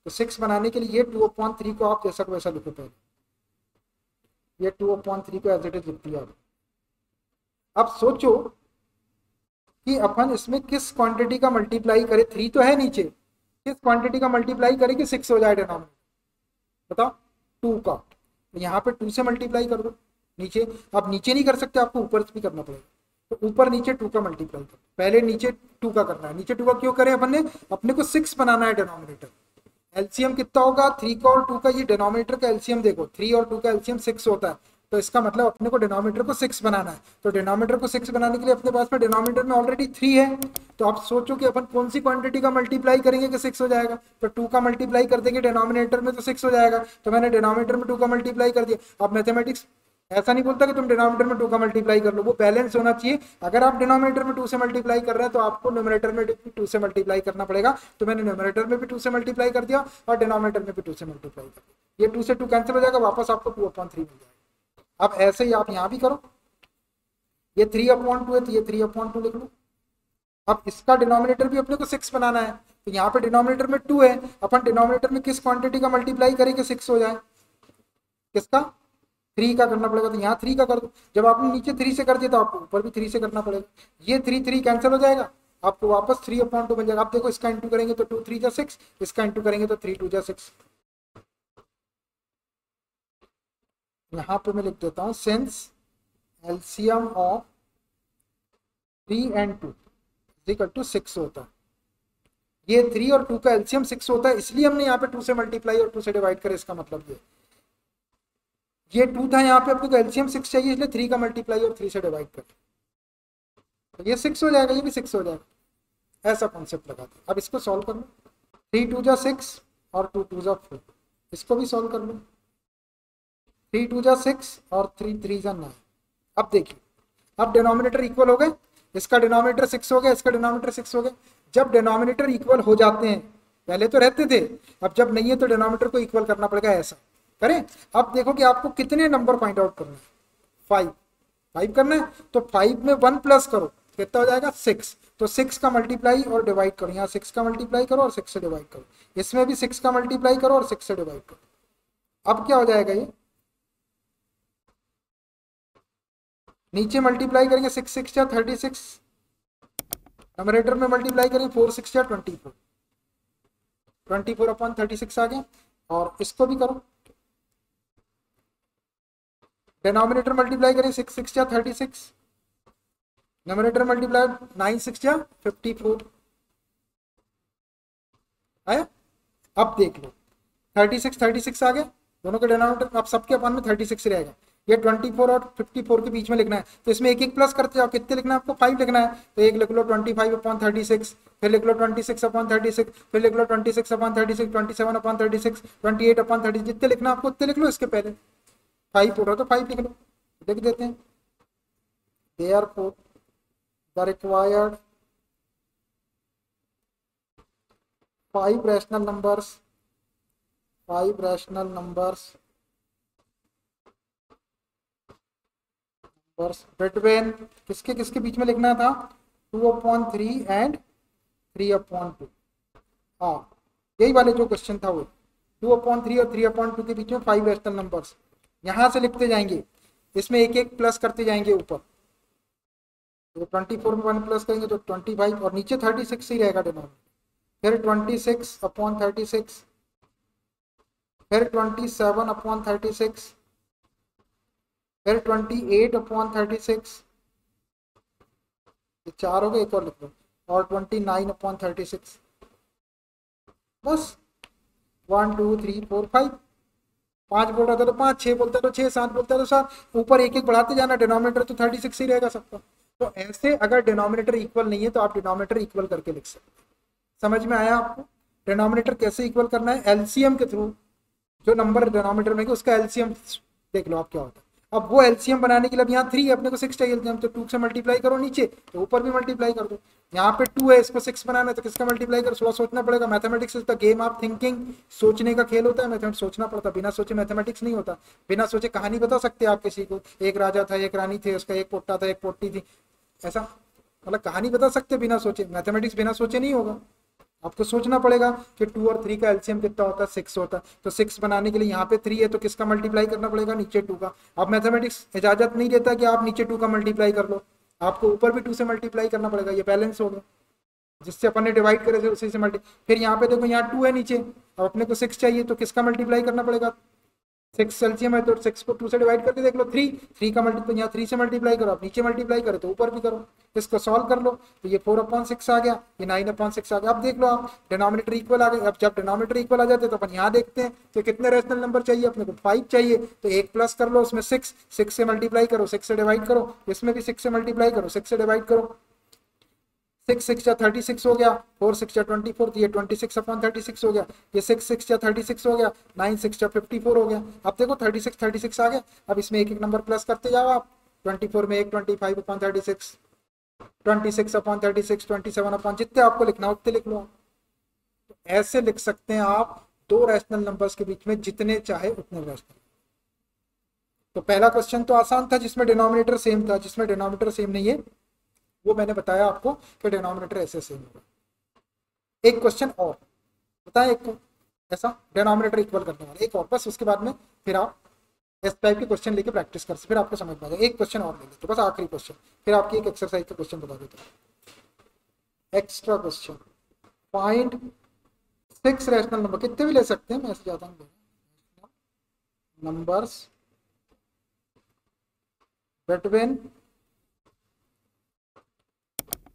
तो सिक्स बनाने के लिए ये टू अपॉइंट थ्री को आप जैसा को वैसा लिखो पहले। ये टू अपॉइंट थ्री को एज इट इज़ लिख दिया अब सोचो कि अपन इसमें किस क्वांटिटी का मल्टीप्लाई करें। थ्री तो है नीचे। किस क्वांटिटी का मल्टीप्लाई करे कि सिक्स हो जाए डिनोमिनेटर बताओ टू का। तो यहाँ पे टू से मल्टीप्लाई कर दो। नीचे, आप नीचे नहीं कर सकते, आपको ऊपर भी करना पड़ेगा। तो ऊपर नीचे टू का मल्टीप्लाई करो। पहले नीचे टू का करना है। नीचे टू का क्यों करें अपन ने? अपने को सिक्स बनाना है डिनोमिनेटर एलसीएम कितना होगा? थ्री का और टू का, ये डिनोमिनेटर का एलसीएम देखो। थ्री और टू का एलसीएम सिक्स होता है। तो इसका मतलब अपने को डिनोमीटर को सिक्स बनाना है। तो डिनोमीटर को सिक्स बनाने के लिए अपने पास में डिनोमीटर में ऑलरेडी थ्री है। तो आप सोचो कि अपन कौन सी क्वांटिटी का मल्टीप्लाई करेंगे कि सिक्स हो जाएगा। तो टू का मल्टीप्लाई कर देंगे डिनोमिनेटर में तो सिक्स हो जाएगा। तो मैंने डिनोमीटर में टू का मल्टीप्लाई कर दिया। अब मैथमेटिक्स ऐसा नहीं बोलता कि तुम डिनोमीटर में टू का मल्टीप्लाई कर लो, वो बैलेंस होना चाहिए। अगर आप डिनोमिनेटर में टू से मल्टीप्लाई कर रहे हैं तो आपको न्यूमरेटर में भी टू से मल्टीप्लाई करना पड़ेगा। तो मैंने न्यूमरेटर में भी टू से मल्टीप्लाई कर दिया और डिनोमिनेटर में भी टू से मल्टीप्लाई कर दिया। ये टू से टू कैंसिल हो जाएगा, वापस आपको टू अपॉन थ्री मिल जाएगा। अब ऐसे ही आप यहाँ भी करो। ये थ्री अपॉन टू है तो ये थ्री अपॉन टू लिख लो। अब इसका डिनोमिनेटर भी अपने को सिक्स बनाना है। तो यहाँ पे डिनोमिनेटर में टू है। अपन डिनोमिनेटर में किस क्वांटिटी का मल्टीप्लाई करेंगे सिक्स हो जाए? किसका? थ्री का करना पड़ेगा तो यहाँ थ्री का कर दो। जब आपने नीचे थ्री से कर दिया तो आपको ऊपर भी थ्री से करना पड़ेगा। ये थ्री थ्री कैंसिल हो जाएगा। आपको वापस थ्री अपॉइंट टू बन जाएगा। आप देखो इसका इंटू करेंगे तो टू थ्री जा सिक्स इसका इंटू करेंगे तो थ्री टू जा सिक्स यहाँ पे मैं लिख देता हूँ since LCM of three and two equal to six होता है। ये थ्री और टू का एल्सियम सिक्स होता है, इसलिए हमने यहाँ पे टू से मल्टीप्लाई और टू से डिवाइड करे, इसका मतलब ये। ये टू था, यहाँ पे आपको तो एलसीएम सिक्स चाहिए, इसलिए थ्री का मल्टीप्लाई और थ्री से डिवाइड कर तो ये सिक्स हो जाएगा, ये भी सिक्स हो जाएगा। ऐसा कॉन्सेप्ट लगा था अब इसको सॉल्व कर लो। थ्री टू जा सिक्स और टू टू जा फोर इसको भी सॉल्व कर लो। थ्री टू जा सिक्स और थ्री थ्री जा नाइन अब देखिए, अब डिनोमिनेटर इक्वल हो गए। इसका डिनोमिनेटर सिक्स हो गया, इसका डिनोमिनेटर सिक्स हो गया। जब डिनोमिनेटर इक्वल हो जाते हैं, पहले तो रहते थे, अब जब नहीं है तो डिनोमिनेटर को इक्वल करना पड़ेगा ऐसा। करें? अब देखो कि आपको कितने नंबर फाइंड आउट करना है। फाइव फाइव करना है तो फाइव में वन प्लस करो, कितना हो जाएगा? सिक्स तो सिक्स का मल्टीप्लाई और डिवाइड करो। यहाँ सिक्स का मल्टीप्लाई करो और सिक्स से डिवाइड करो। इसमें भी सिक्स का मल्टीप्लाई करो और सिक्स से डिवाइड करो। अब क्या हो जाएगा ये? नीचे मल्टीप्लाई करेंगे सिक्स सिक्स या थर्टी सिक्स नंबरेटर में मल्टीप्लाई करेंगे फोर सिक्स या twenty four twenty four upon thirty six आ गया। और इसको भी करो। डिनोमिनेटर मल्टीप्लाई करें सिक्स सिक्स या thirty six numerator multiply nine six या फिफ्टी फोर आया? अब देख लो। थर्टी सिक्स थर्टी सिक्स आ गया दोनों के डिनोमिनेटर अब सबके अपन में थर्टी सिक्स रहेगा ये ट्वेंटी फोर और फिफ्टी फोर के बीच में लिखना है। तो इसमें एक एक प्लस करते जाओ। कितने लिखना है आपको? फाइव लिखना है। तो एक लिख लो twenty five upon thirty six फिर लिख लो twenty six upon thirty six फिर लिख लो twenty six upon thirty six twenty seven upon thirty six twenty eight upon thirty जितने लिखना आपको, उतने लिख लो इसके पहले। फाइव हो रहा तो फाइव लिख लो, लिख देते हैं। Therefore the required five rational numbers five rational numbers between किसके किसके बीच में लिखना था? Two upon three and three upon two हाँ यही वाले जो क्वेश्चन था वो। टू अपॉन थ्री और थ्री अपॉन टू के बीच में फाइव रैशनल नंबर्स यहाँ से लिखते जाएँगे। इसमें एक एक प्लस करते जाएँगे ऊपर। तो ट्वेंटी फोर में वन प्लस करेंगे तो ट्वेंटी फाइव और नीचे थर्टी सिक्स ही रहेगा डिनोमिनेटर फिर twenty six upon thirty six फिर twenty seven upon thirty six फिर twenty eight upon thirty six ये चार हो गए, एक और लिख दो और twenty nine upon thirty six बस। One two three four five पाँच बोल रहा था तो पाँच, छह बोलता तो छह, सात बोलता तो सात। ऊपर एक एक बढ़ाते जाना डिनोमिनेटर तो थर्टी सिक्स ही रहेगा सबका। तो ऐसे अगर डिनोमिनेटर इक्वल नहीं है तो आप डिनोमिनेटर इक्वल करके लिख सकते समझ में आया आपको? डिनोमिनेटर कैसे इक्वल करना है? एलसीएम के थ्रू जो नंबर डिनोमिनेटर में उसका एलसीएम देख लो आप क्या होता है। अब वो एलसीएम बनाने के लिए अब यहाँ थ्री अपने को सिक्स चाहिए तो टू से मल्टीप्लाई करो नीचे तो ऊपर भी मल्टीप्लाई कर दो। यहाँ पे टू है, इसको सिक्स बनाना है तो किसका मल्टीप्लाई करो? थोड़ा सोचना पड़ेगा। Mathematics is the game of thinking सोचने का खेल होता है मैथमेटिक्स सोचना पड़ता बिना सोचे मैथमेटिक्स नहीं होता। बिना सोचे कहानी बता सकते आप किसी को। एक राजा था, एक रानी थे, उसका एक पोट्टा था, एक पोट्टी थी। ऐसा? मतलब कहानी बता सकते बिना सोचे। मैथमेटिक्स बिना सोचे नहीं होगा। आपको सोचना पड़ेगा कि टू और थ्री का एल्सियम कितना होता है? सिक्स होता है। तो सिक्स बनाने के लिए यहाँ पे थ्री है तो किसका मल्टीप्लाई करना पड़ेगा? नीचे टू का। अब मैथमेटिक्स इजाज़त नहीं देता कि आप नीचे टू का मल्टीप्लाई कर लो। आपको ऊपर भी टू से मल्टीप्लाई करना पड़ेगा। ये बैलेंस हो गया। जिससे अपन ने डिवाइड करे थे, उसी से मल्टी फिर यहाँ पे देखो, यहाँ टू है नीचे। अब अपने को सिक्स चाहिए तो किसका मल्टीप्लाई करना पड़ेगा? सिक्स सेल्सियम है तो सिक्स को टू से डिवाइड करके देख लो थ्री थ्री का मल्टी तो यहाँ थ्री से मल्टीप्लाई करो, आप नीचे मल्टीप्लाई करो तो ऊपर भी करो, इसको सॉल्व कर लो तो ये फोर अपॉन सिक्स आ गया, ये नाइन अपॉन सिक्स आ गया, अब देख लो आप डिनोमिनेटर इक्वल आ गए अब जब डिनोमिनेटर इक्वल आ जाते तो अपन यहाँ देखते हैं तो कितने रेशनल नंबर चाहिए, अपने को फाइव चाहिए तो एक प्लस कर लो, उसमें सिक्स सिक्स से मल्टीप्लाई करो सिक्स से डिवाइड करो, इसमें भी सिक्स से मल्टीप्लाई करो सिक्स से डिवाइड करो सिक्स सिक्स या थर्टी सिक्स हो गया, फोर, सिक्स या ट्वेंटी फोर ये twenty six upon thirty six हो गया, ये सिक्स सिक्स या थर्टी सिक्स हो गया, नाइन, सिक्स या फिफ्टी फोर हो गया। अब देखो थर्टी सिक्स थर्टी सिक्स आ गया, अब इसमें एक एक नंबर प्लस करते जाओ आप, ट्वेंटी फोर में एक, twenty five upon thirty six, twenty six upon thirty six, twenty seven upon जितने आपको लिखना उतने लिख लो। तो ऐसे लिख सकते हैं आप दो रैशनल नंबर्स के बीच में, जितने चाहे उतने रैशनल तो पहला क्वेश्चन तो आसान था, जिसमें डिनोमिनेटर सेम था, जिसमें डिनोमिनेटर सेम नहीं है। वो मैंने बताया आपको कि डिनोमिनेटर ऐसे सेम होगा। एक क्वेश्चन और। बताएँ एक ऐसा? डिनोमिनेटर इक्वल करने वाला। एक और। बस उसके बाद में फिर आप इस टाइप के क्वेश्चन लेके प्रैक्टिस कर। फिर आपको समझ में आ एक क्वेश्चन और ले लेते बस आखिरी क्वेश्चन फिर आपकी एक एक्सरसाइज का क्वेश्चन बता देता हूँ। Extra question find six rational number कितने भी ले सकते हैं, मैं ऐसे हूँ numbers between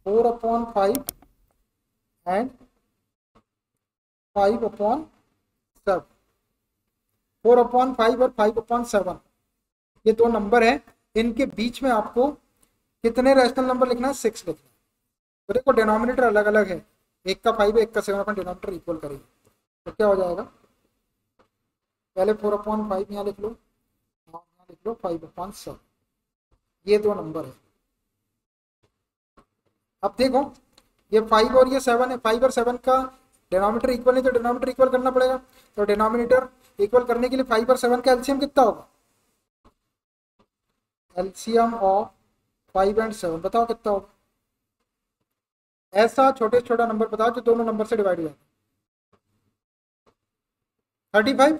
four upon five and five upon seven. Four upon five और फाइव अपॉन सेवन। ये दो नंबर है। इनके बीच में आपको कितने रैशनल नंबर लिखना है? सिक्स लिखना तो देखो डिनोमिनेटर अलग अलग है। एक का फाइव एक का सेवन अपन डिनोमिनेटर इक्वल करेंगे। तो क्या हो जाएगा? पहले फोर अपॉन फाइव यहाँ लिख लो। यहाँ लिख लो फाइव अपॉन सेवन ये दो नंबर है। अब देखो, ये फाइव और ये सेवन है फाइव और सेवन का डिनोमिनेटर इक्वल है तो डिनोमिनेटर इक्वल करना पड़ेगा। तो डिनोमिनेटर इक्वल करने के लिए फाइव और सेवन का एलसीएम कितना होगा? LCM of five and seven बताओ कितना होगा? ऐसा छोटे छोटा नंबर बताओ जो दोनों नंबर से डिवाइड हो जाए। थर्टी फाइव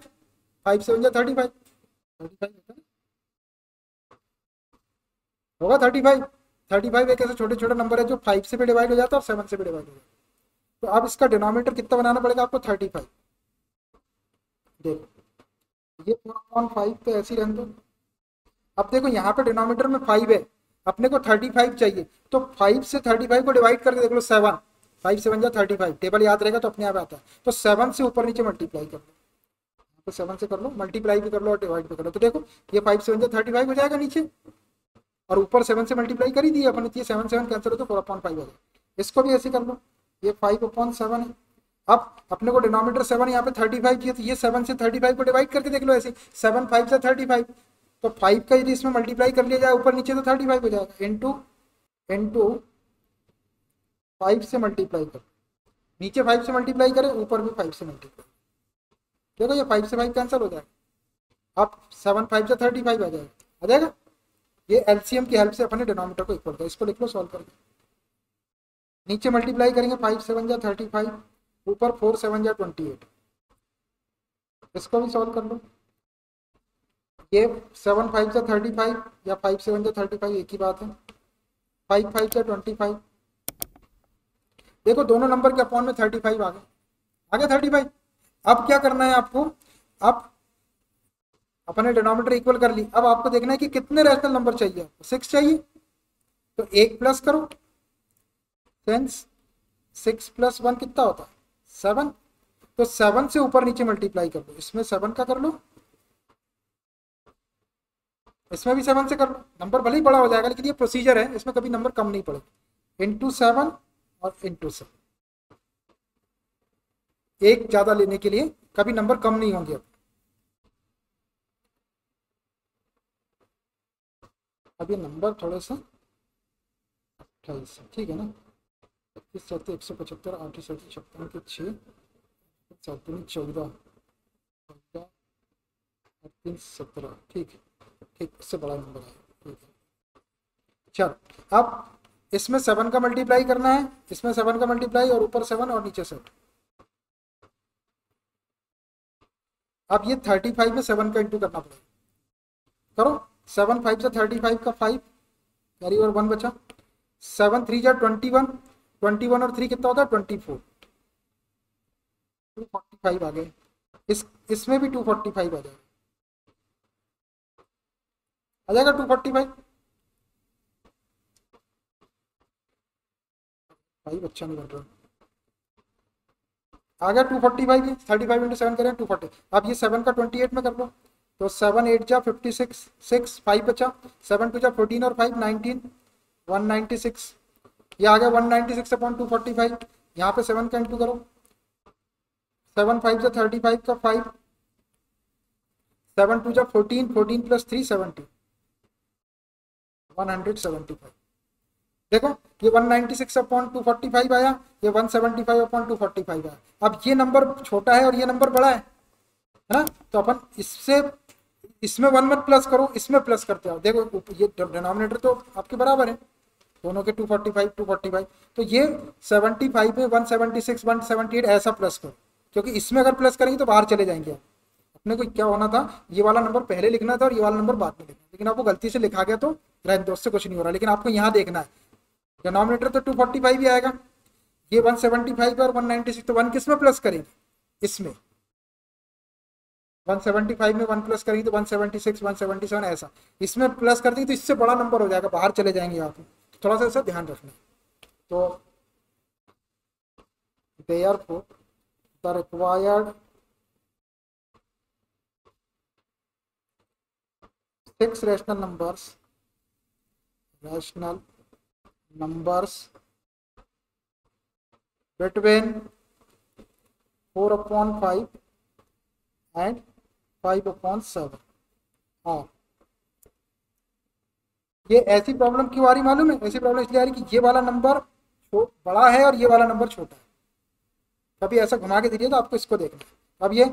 फाइव सेवन या थर्टी फाइव थर्टी फाइव होगा थर्टी फाइव थर्टी फाइव एक ऐसे छोटे छोटे नंबर है जो फाइव से भी डिवाइड हो जाता है और सेवन से भी डिवाइड हो जाता है। तो अब इसका डिनोमिनेटर कितना बनाना पड़ेगा आपको? थर्टी फाइव देखो, ये अपॉन फाइव तो ऐसे ही रहने दो। अब देखो, यहाँ पे डिनोमीटर में फाइव है। अपने को थर्टी फाइव चाहिए। तो फाइव से थर्टी फाइव को डिवाइड करके देख लो सेवन फाइव सेवन या थर्टी फाइव टेबल याद रहेगा तो अपने आप आता है। तो सेवन से ऊपर नीचे मल्टीप्लाई कर लो। तो सेवन से कर लो मल्टीप्लाई भी कर लो और डिवाइड भी कर लो। तो देखो, ये फाइव सेवन या थर्टी फाइव हो जाएगा नीचे। और ऊपर सेवन से मल्टीप्लाई कर ही दिए अपन ये सेवन सेवन कैंसिल हो तो फोर अपॉन फाइव हो जाए इसको भी ऐसे कर लो ये फाइव अपॉन सेवन है। अब अपने को डिनोमीटर सेवन यहाँ पे थर्टी फाइव चाहिए तो ये सेवन से थर्टी फाइव को डिवाइड करके देख लो ऐसे। सेवन फाइव से थर्टी फाइव तो फाइव का यदि इसमें मल्टीप्लाई कर लिया जाए, ऊपर नीचे तो थर्टी फाइव हो जाएगा। इंटू इंटू फाइव से मल्टीप्लाई कर। नीचे फाइव से मल्टीप्लाई करें, ऊपर भी फाइव से मल्टीप्लाई देखो ये फाइव से फाइव कैंसिल हो जाएगा। अब सेवन फाइव से थर्टी फाइव आ जाएगा। आ जाएगा? ये एलसीएम की हेल्प से अपने डिनोमीटर को इक्वल कर, इसको लिख लो सॉल्व करके। नीचे मल्टीप्लाई करेंगे फाइव सेवन या थर्टी फाइव ऊपर फोर सेवन या ट्वेंटी एट इसको भी सॉल्व कर लो। ये सेवन फाइव से थर्टी फाइव या फाइव सेवन से थर्टी फाइव एक ही बात है। फाइव फाइव से ट्वेंटी फाइव देखो, दोनों नंबर के अपॉन में थर्टी फाइव आ गए। आ गया थर्टी फाइव अब क्या करना है आपको? अब अपने डिनोमीटर इक्वल कर ली। अब आपको देखना है कि कितने रैशनल नंबर चाहिए आपको। सिक्स चाहिए तो एक प्लस करो। सेंस सिक्स प्लस वन कितना होता है? सेवन तो सेवन से ऊपर नीचे मल्टीप्लाई कर लो। इसमें सेवन का कर लो। इसमें भी सेवन से कर लो। नंबर भले ही बड़ा हो जाएगा, लेकिन ये प्रोसीजर है। इसमें कभी नंबर कम नहीं पड़ेगा। इंटू सेवन और इंटू सेवन एक ज़्यादा लेने के लिए कभी नंबर कम नहीं होंगे अब। अब ये नंबर थोड़ा सा अट्ठाईस ठीक है ना? इक्कीस सत्तर एक सौ पचहत्तर, आठ सत्तर छप्पन के छः सत्तर चौदह चौदह तीन, सत्रह, ठीक ठीक, इससे बड़ा नंबर है, ठीक है? चलो, अब इसमें सेवन का मल्टीप्लाई करना है, इसमें सेवन का मल्टीप्लाई और ऊपर सेवन और नीचे सेवन अब ये थर्टी फाइव में सेवन का इंटू करना पड़ेगा। करो? सेवन फाइव से थर्टी फाइव का फाइव कैरी और वन बचा। सेवन थ्री जा ट्वेंटी वन ट्वेंटी वन और थ्री कितना होता है? Twenty four. Two forty five आ गए। इस, इसमें भी टू फोर्टी फाइव आ जाएगा आ जाएगा टू फोर्टी फाइव। फाइव अच्छा नहीं बन रहा। आ गया two forty five, thirty five into seven करें, टू फोर्टी। अब ये सेवन का ट्वेंटी एट में कर लो। तो सेवन एट जा फिफ्टी सिक्स सिक्स फाइव बचा। सेवन टू जा फोर्टीन और five nineteen one ninety six ये आ गया one ninety six upon two forty five यहाँ पे सेवन का इंटू करो। सेवन फाइव जा थर्टी फाइव का फाइव सेवन टू जा fourteen fourteen plus three seventy one hundred seventy five देखो, ये 196 अपॉन 245 आया, ये 175 अपॉन 245 आया। अब ये नंबर छोटा है और ये नंबर बड़ा है है ना? तो अपन इससे इसमें वन मत प्लस करो, इसमें प्लस करते आओ। देखो ये डिनोमिनेटर तो आपके बराबर है। दोनों के 245 245 तो ये 75 में 176 178 ऐसा प्लस करो। क्योंकि इसमें अगर प्लस करेंगे तो बाहर चले जाएँगे आप। अपने को क्या होना था? ये वाला नंबर पहले लिखना था और ये वाला नंबर बाद में लिखना। लेकिन आपको गलती से लिखा गया तो रहने दो उससे कुछ नहीं हो रहा। लेकिन आपको यहाँ देखना है। डिनोमिनेटर तो 245 ही आएगा। ये 175 और 196 तो वन किसमें प्लस करेंगे? इसमें। 175 में वन प्लस करेंगे तो 176 177 ऐसा। इसमें प्लस कर देंगे तो इससे बड़ा नंबर हो जाएगा, बाहर चले जाएँगे आप थोड़ा सा ऐसा ध्यान रखना। तो therefore the required six rational numbers rational numbers between 4 upon 5 and 5 upon 7 और ये ऐसी प्रॉब्लम क्यों आ रही मालूम है? ऐसी प्रॉब्लम इसलिए आ रही कि ये वाला नंबर बड़ा है और ये वाला नंबर छोटा है। कभी ऐसा घुमा के दीजिए तो आपको इसको देखना है अब ये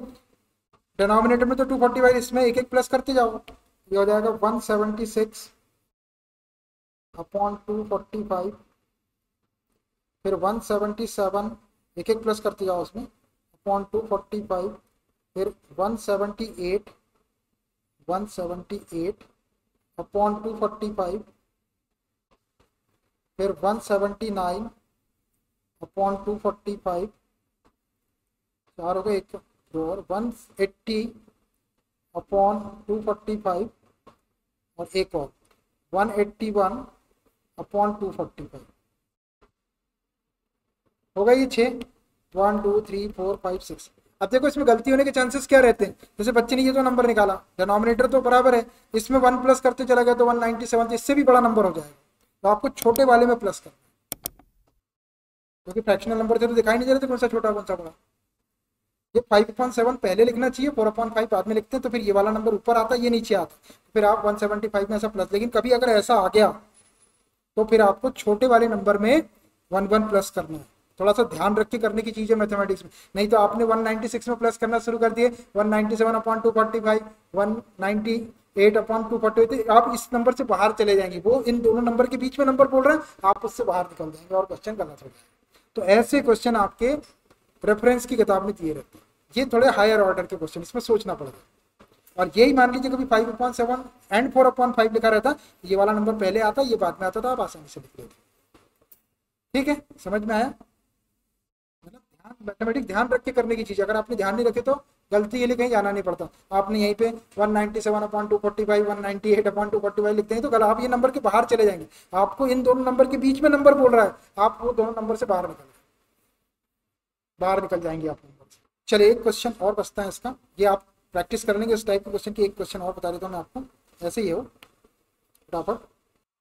डिनोमिनेटर में तो 245 इसमें एक एक प्लस करते जाओ। ये हो जाएगा 176 अपॉन टू फोर्टी फाइव फिर 177 एक एक प्लस करते जाओ उसमें। अपॉन टू फोर्टी फाइव फिर 178 178 अपॉन टू फोर्टी फाइव फिर 179 अपॉन टू फोर्टी फाइव चार हो गए एक, दो और 180 अपॉन टू और एक और 181 अपॉन टू फोर्टी फाइव होगा ये छः one two three four five six अब देखो इसमें गलती होने के चांसेस क्या रहते हैं? जैसे बच्चे ने ये तो नंबर निकाला डिनोमिनेटर तो बराबर है, इसमें वन प्लस करते चला गया तो वन नाइनटी सेवन इससे भी बड़ा नंबर हो जाएगा। तो आपको छोटे वाले में प्लस करना क्योंकि फ्रैक्शनल नंबर थे तो दिखाई नहीं दे रहे थे, कौन सा छोटा, कौन सा बड़ा। ये फाइव अपॉइंट सेवन पहले लिखना चाहिए फोर अपॉइंट फाइव बाद में लिखते हैं तो फिर ये वाला नंबर ऊपर आता है ये नीचे आता। फिर आप वन सेवेंटी फाइव में ऐसा प्लस लेकिन कभी अगर ऐसा आ गया तो फिर आपको छोटे वाले नंबर में वन वन प्लस करना है। थोड़ा सा ध्यान रख के करने की चीज़ है मैथमेटिक्स में। नहीं तो आपने 196 में प्लस करना शुरू कर दिए 197 upon two forty five one ninety eight upon two forty आप इस नंबर से बाहर चले जाएँगे। वो इन दोनों नंबर के बीच में नंबर बोल रहे हैं, आप उससे बाहर निकल जाएँगे और क्वेश्चन गलत हो जाएगा तो ऐसे क्वेश्चन आपके रेफरेंस की किताब में दिए रहते हैं। ये थोड़े हायर ऑर्डर के क्वेश्चन इसमें सोचना पड़ेगा। और यही मान लीजिए कभी five upon seven and four upon five लिखा रहता, ये वाला नंबर पहले आता, ये बाद में आता था आप आसानी से लिख लेते ठीक है? समझ में आया? मैथमेटिक्स ध्यान रख के करने की चीज़ अगर आपने ध्यान नहीं रखे तो गलती के लिए कहीं जाना नहीं पड़ता। आपने यहीं पे 197 upon two forty five one ninety eight upon two forty five लिखते हैं तो कल आप ये नंबर के बाहर चले जाएँगे। आपको इन दोनों नंबर के बीच में नंबर बोल रहा है। आप वो दोनों नंबर से बाहर निकल बाहर निकल जाएँगे आप नंबर से। चलिए, एक क्वेश्चन और बचता है इसका। ये आप प्रैक्टिस कर लेंगे इस टाइप के क्वेश्चन की। एक क्वेश्चन और बता देता हूँ मैं आपको। ऐसे ही हो फटाफट।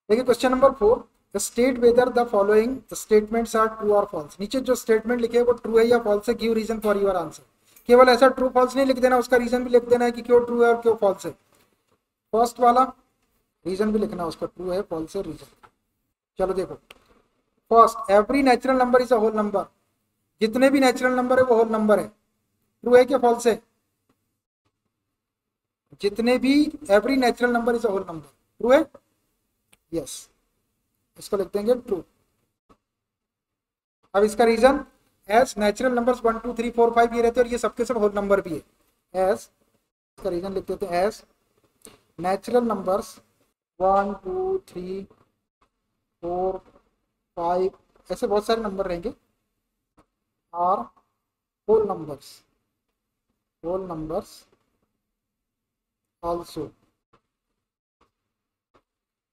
देखिए question number four state whether the following statements are true और फॉल्स नीचे जो स्टेटमेंट लिखे है, वो ट्रू है या फॉल्स है give reason for your answer केवल ऐसा ट्रू फॉल्स नहीं लिख देना, उसका रीजन भी लिख देना है कि क्यों ट्रू है और क्यों फॉल्स है। फ़र्स्ट वाला रीजन भी लिखना, उसका ट्रू है फॉल्स है रीजन चलो देखो। First every natural number is a whole number जितने भी नेचुरल नंबर है, वो होल नंबर है। ट्रू है क्या फॉल्स है? जितने भी every natural number is a whole number true है? यस इसको लिख देंगे ट्रू अब इसका reason as natural numbers one two three four five ये रहते हैं और ये सबके सब होल नंबर भी है। एस इसका रीजन लिख देते हैं as natural numbers one two three four five ऐसे बहुत सारे नंबर रहेंगे। Are whole numbers whole numbers also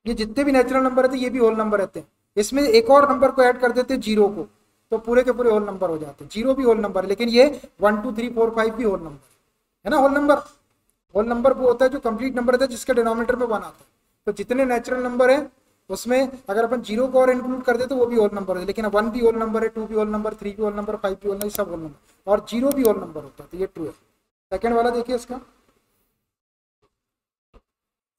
ये जितने भी नेचुरल नंबर रहते हैं, ये भी होल नंबर रहते हैं। इसमें एक और नंबर को ऐड कर देते हैं ज़ीरो को। तो पूरे के पूरे होल नंबर हो जाते हैं। ज़ीरो भी होल नंबर लेकिन ये one two three four five भी होल नंबर है। ना होल नंबर होल नंबर वो होता है जो कंप्लीट नंबर होता है, जिसके डिनोमिनेटर में वन आता है। तो जितने नेचुरल नंबर है, उसमें अगर अपन ज़ीरो को और इंक्लूड कर दे तो वो भी होल नंबर है। लेकिन वन भी होल नंबर है टू भी होल नंबर थ्री भी होल नंबर फाइव भी होल नंबर सब होल नंबर और ज़ीरो भी होल नंबर होता है तो ये ट्रू है। सेकेंड वाला देखिए इसका।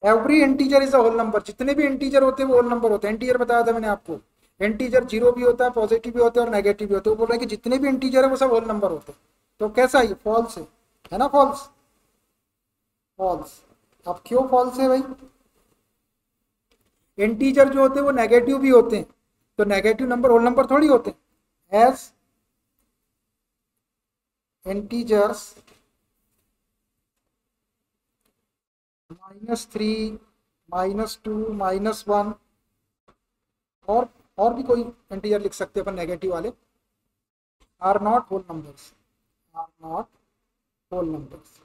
Every integer is a whole number जितने भी इंटीजर होते हैं, वो होल नंबर होते हैं। इंटीजर बताया था मैंने आपको। इंटीजर ज़ीरो भी होता है पॉजिटिव भी होता है और नेगेटिव भी होता है। वो बोल रहे हैं कि जितने भी इंटीजर है, वो सब होल नंबर होते हैं। तो कैसा है फॉल्स है। है ना फॉल्स फॉल्स अब क्यों फॉल्स है भाई? इंटीजर जो होते हैं, वो नेगेटिव भी होते हैं। तो नेगेटिव नंबर होल नंबर थोड़ी होते हैं। As integers minus three minus two minus one और और भी कोई इंटीजर लिख सकते हैं अपन नेगेटिव वाले? Are not whole numbers are not whole numbers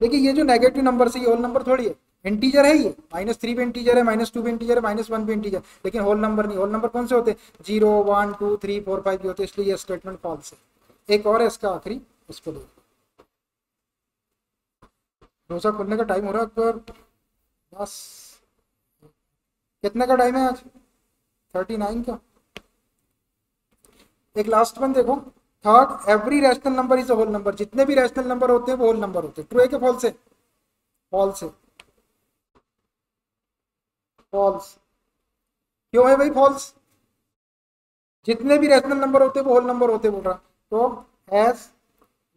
देखिए, ये जो नेगेटिव नंबर है ये होल नंबर थोड़ी है। इंटीजर है ये। माइनस थ्री भी इंटीजर है माइनस टू भी इंटीजर है माइनस वन भी इंटीजर लेकिन होल नंबर नहीं। होल नंबर कौन से होते हैं? Zero one two three four five भी होते हैं। इसलिए ये स्टेटमेंट फॉल्स है। एक और है इसका आखिरी। उसको देखो। डोसा खोलने का टाइम हो रहा है बस कितने का टाइम है आज? थर्टी नाइन का। एक लास्ट वन देखो। Third every rational number is a whole number जितने भी रैशनल नंबर होते हैं, वो होल नंबर होते हैं। ट्रू है क्या फॉल्स है? फॉल्स है। फॉल्स क्यों है भाई फॉल्स जितने भी रैशनल नंबर होते हैं, वो होल नंबर होते बोल रहा। तो एस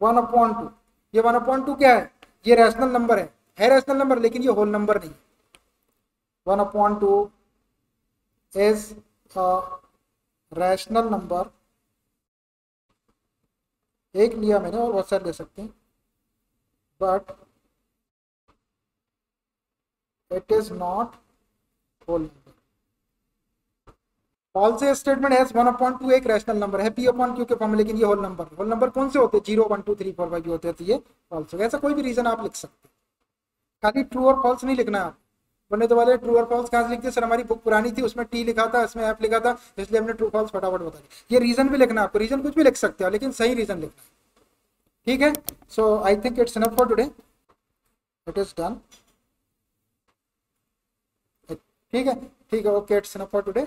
वन अपॉइंट टू ये वन अपॉइंट टू क्या है? ये रैशनल नंबर है। है रैशनल नंबर लेकिन ये होल नंबर नहीं one upon two is rational number एक लिया मैंने और बहुत सारे ले सकते हैं। But it is not whole number false statement है वन अपॉइंट टू एक रैशनल नंबर है। पी अपॉन क्यू के फॉर्म लेकिन ये होल नंबर होल नंबर कौन से होते हैं? Zero one two three four five होते हैं। तो ये फॉल्स ऐसा कोई भी रीजन आप लिख सकते हैं। खाली ट्रू और फॉल्स नहीं लिखना आप। बनने तो वाले ट्रू और फॉल्स कहाँ से लिखते सर, हमारी बुक पुरानी थी, उसमें टी लिखा था, इसमें एफ़ लिखा था, इसलिए हमने ट्रू फॉल्स फटाफट बता दिया। ये रीजन भी लिखना आपको रीजन कुछ भी लिख सकते हो, लेकिन सही रीजन लिखना। ठीक है? So I think it's enough for today it is done ठीक है? ठीक है okay it's enough for today